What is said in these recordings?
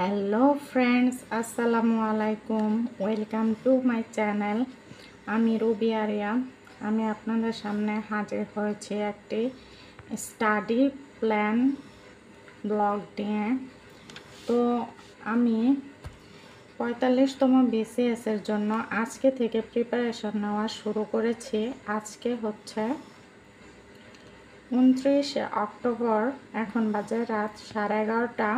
Hello friends, আসসালামু আলাইকুম। Welcome to my channel. আমি রুবি আরিয়া। আমি আপনাদের সামনে হাজির হয়েছি একটি স্টাডি প্ল্যান ব্লগ নিয়ে। তো আমি পঁয়তাল্লিশতম বিসিএসের জন্য আজকে থেকে প্রিপারেশন নেওয়া শুরু করেছি। আজকে হচ্ছে উনত্রিশে অক্টোবর। এখন বাজে রাত সাড়ে এগারোটা।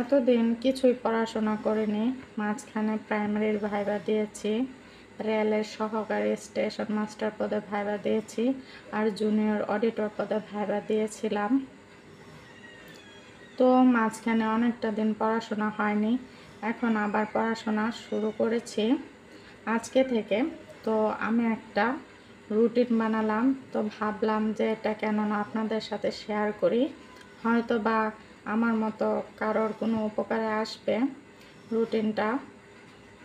এতদিন কিছুই পড়াশোনা করিনি। মাঝখানে প্রাইমারির ভাইবা দিয়েছি, রেলের সহকারী স্টেশন মাস্টার পদে ভাইবা দিয়েছি আর জুনিয়র অডিটর পদে ভাইবা দিয়েছিলাম। তো মাঝখানে অনেকটা দিন পড়াশোনা হয়নি, এখন আবার পড়াশোনা শুরু করেছি। আজকে থেকে তো আমি একটা রুটিন বানালাম, তো ভাবলাম যে এটা কেননা আপনাদের সাথে শেয়ার করি। হয়তো বা আমার মতো কারোর কোনো উপকারে আসবে রুটিনটা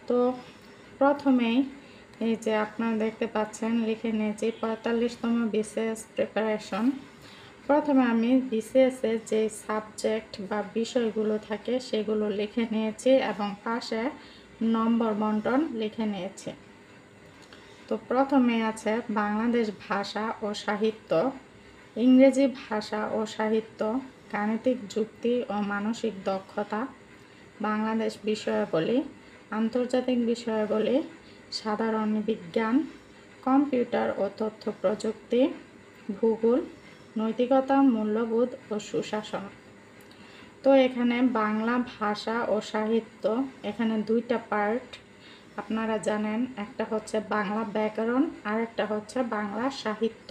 তো প্রথমেই এই যে আপনারা দেখতে পাচ্ছেন, লিখে নিয়েছি, পঁয়তাল্লিশতম বিসিএস প্রিপারেশন প্রথমে আমি বিসিএসের যে সাবজেক্ট বা বিষয়গুলো থাকে, সেগুলো লিখে নিয়েছি এবং পাশে নম্বর বন্টন লিখে নিয়েছি। তো প্রথমে আছে বাংলাদেশ ভাষা ও সাহিত্য। ইংরেজি ভাষা ও সাহিত্য। গাণিতিক যুক্তি ও মানসিক দক্ষতা বাংলাদেশ বিষয়াবলী আন্তর্জাতিক বিষয়াবলী সাধারণ বিজ্ঞান, কম্পিউটার ও তথ্য প্রযুক্তি, ভূগোল, নৈতিকতা, মূল্যবোধ ও সুশাসন। তো এখানে বাংলা ভাষা ও সাহিত্য এখানে দুইটা পার্ট। আপনারা জানেন, একটা হচ্ছে বাংলা ব্যাকরণ আর একটা হচ্ছে বাংলা সাহিত্য।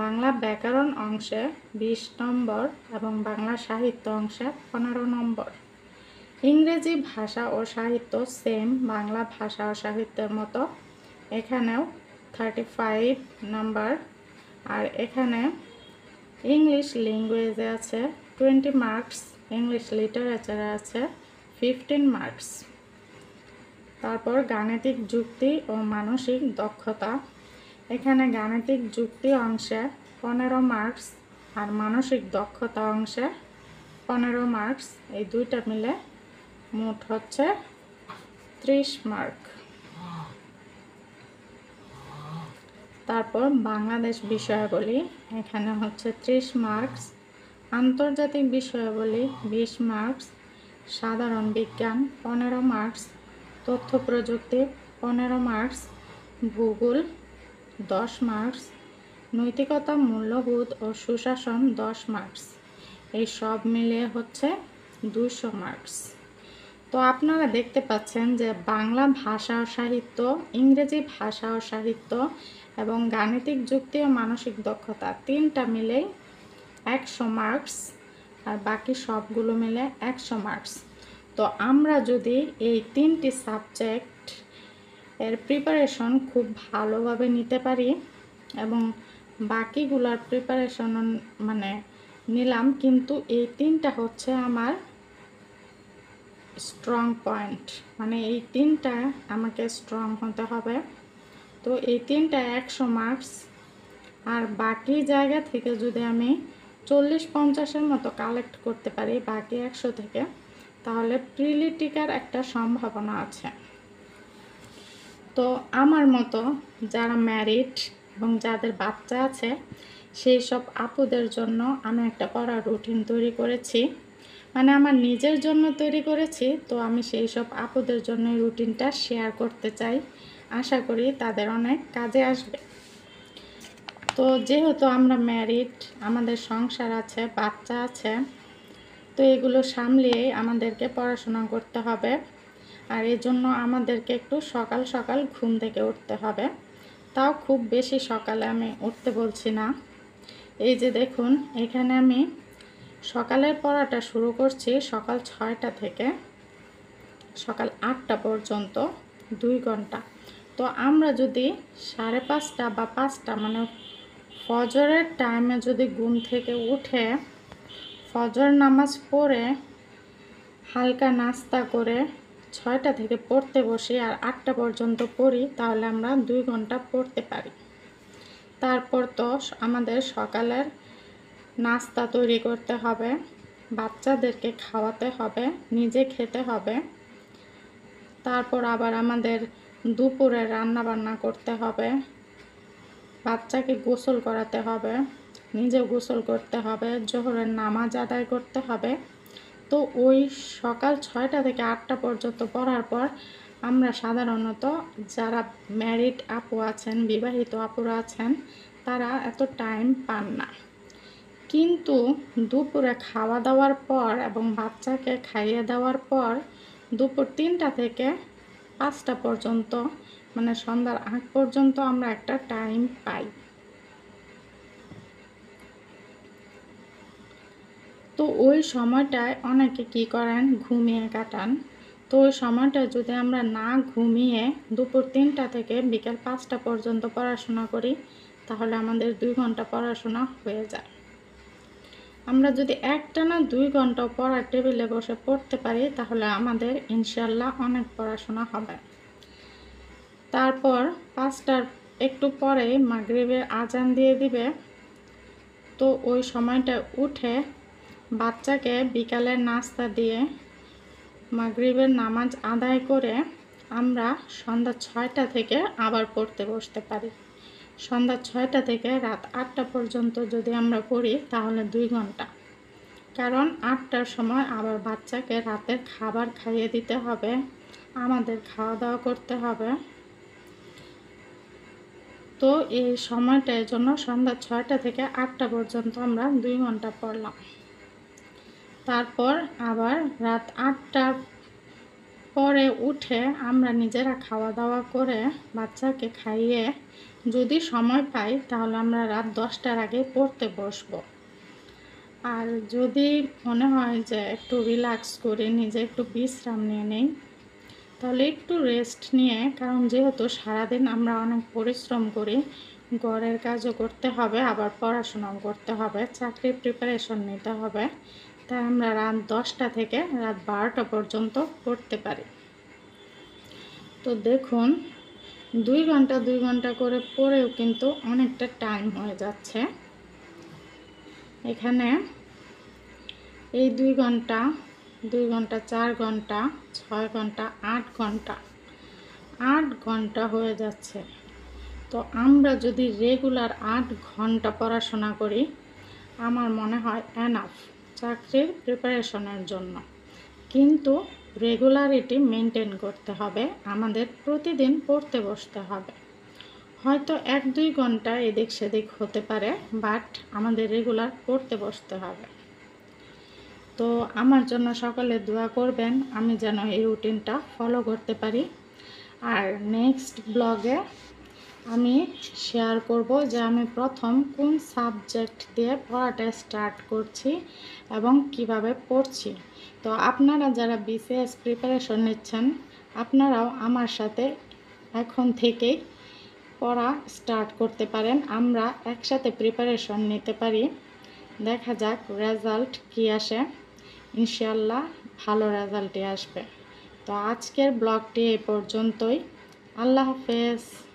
বাংলা ব্যাকরণ অংশে বিশ নম্বর এবং বাংলা সাহিত্য অংশে পনেরো নম্বর। ইংরেজি ভাষা ও সাহিত্য সেম বাংলা ভাষা ও সাহিত্যের মতো। এখানেও থার্টি ফাইভ নাম্বার। আর এখানে ইংলিশ ল্যাঙ্গুয়েজে আছে টোয়েন্টি মার্কস ইংলিশ লিটারেচারে আছে ফিফটিন মার্কস তারপর গাণিতিক যুক্তি ও মানসিক দক্ষতা। এখানে গাণিতিক যুক্তি অংশে পনেরো মার্কস আর মানসিক দক্ষতা অংশে পনেরো মার্কস, এই দুইটা মিলে মোট হচ্ছে ত্রিশ মার্ক। তারপর বাংলাদেশ বিষয়াবলী, এখানে হচ্ছে ত্রিশ মার্কস। আন্তর্জাতিক বিষয়াবলী, বিশ মার্কস। সাধারণ বিজ্ঞান, পনেরো মার্কস। তথ্য প্রযুক্তি, পনেরো মার্কস। ভূগোল দশ মার্কস, নৈতিকতা, মূল্যবোধ ও সুশাসন দশ মার্কস। এই সব মিলিয়ে হচ্ছে দুশো মার্কস। তো আপনারা দেখতে পাচ্ছেন যে বাংলা ভাষা ও সাহিত্য, ইংরেজি ভাষা ও সাহিত্য এবং গাণিতিক যুক্তি ও মানসিক দক্ষতা তিনটা মিলেই একশো মার্কস আর বাকি সবগুলো মিলে একশো মার্কস। তো আমরা যদি এই তিনটি সাবজেক্ট এর প্রিপারেশন খুব ভালোভাবে নিতে পারি এবং বাকিগুলার প্রিপারেশন মানে নিলাম, কিন্তু এই তিনটা হচ্ছে আমার স্ট্রং পয়েন্ট মানে এই তিনটা আমাকে স্ট্রং হতে হবে। তো এই তিনটা একশো মার্কস আর বাকি জায়গা থেকে যদি আমি চল্লিশ পঞ্চাশের মতো কালেক্ট করতে পারি, বাকি একশো থেকে, তাহলে প্রিলিটিকার একটা সম্ভাবনা আছে। তো আমার মতো যারা ম্যারিড এবং যাদের বাচ্চা আছে, সেই সব আপুদের জন্য আমি একটা পড়ার রুটিন তৈরি করেছি। মানে আমার নিজের জন্য তৈরি করেছি, তো আমি সেই সব আপুদের জন্য রুটিনটা শেয়ার করতে চাই। আশা করি তাদের অনেক কাজে আসবে। তো যেহেতু আমরা ম্যারিড আমাদের সংসার আছে, বাচ্চা আছে, তো এগুলো সামলিয়ে আমাদেরকে পড়াশোনা করতে হবে। আর এর জন্য আমাদেরকে একটু সকাল সকাল ঘুম থেকে উঠতে হবে। তাও খুব বেশি সকালে আমি উঠতে বলছি না। এই যে দেখুন, এখানে আমি সকালের পড়াটা শুরু করছি সকাল ছয়টা থেকে সকাল আটটা পর্যন্ত, দুই ঘণ্টা। তো আমরা যদি সাড়ে পাঁচটা বা পাঁচটা মানে ফজরের টাইমে যদি ঘুম থেকে উঠে ফজর নামাজ পড়ে হালকা নাস্তা করে ছয়টা থেকে পড়তে বসি আর আটটা পর্যন্ত পড়ি, তাহলে আমরা দুই ঘণ্টা পড়তে পারি। তারপর তো আমাদের সকালের নাস্তা তৈরি করতে হবে, বাচ্চাদেরকে খাওয়াতে হবে, নিজে খেতে হবে। তারপর আবার আমাদের দুপুরে রান্না বান্না করতে হবে, বাচ্চাকে গোসল করাতে হবে নিজে গোসল করতে হবে, জোহরের নামাজ আদায় করতে হবে। তো ওই সকাল ছয়টা থেকে আটটা পর্যন্ত পড়ার পর আমরা সাধারণত যারা ম্যারিড আপু আছেন, বিবাহিত আপুরা আছেন, তারা এত টাইম পান না। কিন্তু দুপুরে খাওয়া দাওয়ার পর এবং বাচ্চাকে খাইয়ে দেওয়ার পর দুপুর তিনটা থেকে পাঁচটা পর্যন্ত মানে সন্ধ্যার আগ পর্যন্ত আমরা একটা টাইম পাই। তো ওই সময়টায় অনেকে কি করেন? ঘুমিয়ে কাটান। তো ওই সময়টা যদি আমরা না ঘুমিয়ে দুপুর তিনটা থেকে বিকেল পাঁচটা পর্যন্ত পড়াশোনা করি, তাহলে আমাদের দুই ঘণ্টা পড়াশোনা হয়ে যায়। আমরা যদি একটা না দুই ঘণ্টা পড়ার টেবিলে বসে পড়তে পারি, তাহলে আমাদের ইনশাল্লাহ অনেক পড়াশোনা হবে। তারপর পাঁচটার একটু পরে মাগরিবের আজান দিয়ে দিবে। তো ওই সময়টা উঠে বাচ্চাকে বিকালের নাস্তা দিয়ে মাগরিবের নামাজ আদায় করে আমরা সন্ধ্যা ছয়টা থেকে আবার পড়তে বসতে পারি। সন্ধ্যা ছয়টা থেকে রাত আটটা পর্যন্ত যদি আমরা পড়ি, তাহলে দুই ঘণ্টা। কারণ আটটার সময় আবার বাচ্চাকে রাতের খাবার খাইয়ে দিতে হবে, আমাদের খাওয়া দাওয়া করতে হবে। তো এই সময়টার জন্য সন্ধ্যা ছয়টা থেকে আটটা পর্যন্ত আমরা দুই ঘণ্টা পড়লাম। তারপর আবার রাত আটটার পরে উঠে আমরা নিজেরা খাওয়া দাওয়া করে বাচ্চাকে খাইয়ে যদি সময় পাই তাহলে আমরা রাত দশটার আগে পড়তে বসব। আর যদি মনে হয় যে একটু রিল্যাক্স করে নিজে একটু বিশ্রাম নিয়ে নেই, তাহলে একটু রেস্ট নিয়ে, কারণ যেহেতু সারাদিন আমরা অনেক পরিশ্রম করি, ঘরের কাজও করতে হবে, আবার পড়াশোনাও করতে হবে, চাকরির প্রিপারেশন নিতে হবে তাই আমরা রাত দশটা থেকে রাত বারোটা পর্যন্ত পড়তে পারি। তো দেখুন, দুই ঘণ্টা দুই ঘণ্টা করে পড়েও কিন্তু অনেকটা টাইম হয়ে যাচ্ছে। এখানে এই দুই ঘণ্টা দুই ঘণ্টা, চার ঘণ্টা, ছয় ঘণ্টা, আট ঘণ্টা আট ঘণ্টা হয়ে যাচ্ছে। তো আমরা যদি রেগুলার আট ঘণ্টা পড়াশোনা করি, আমার মনে হয় এনাফ চাকরির প্রিপারেশনের জন্য। কিন্তু রেগুলারিটি মেনটেন করতে হবে, আমাদের প্রতিদিন পড়তে বসতে হবে। হয়তো এক, দুই ঘণ্টা এদিক সেদিক হতে পারে, বাট আমাদের রেগুলার পড়তে বসতে হবে। তো আমার জন্য সকালে দোয়া করবেন, আমি যেন এই রুটিনটা ফলো করতে পারি। আর নেক্সট ব্লগে আমি শেয়ার করব যে আমি প্রথম কোন সাবজেক্ট দিয়ে পড়াটা স্টার্ট করছি এবং কীভাবে পড়ছি। তো আপনারা যারা বিসিএস প্রিপারেশন নিচ্ছেন, আপনারাও আমার সাথে এখন থেকেই পড়া স্টার্ট করতে পারেন। আমরা একসাথে প্রিপারেশন নিতে পারি। দেখা যাক রেজাল্ট কি আসে। ইনশাল্লাহ ভালো রেজাল্টই আসবে। তো আজকের ব্লগটি এ পর্যন্তই। আল্লাহ হাফেজ।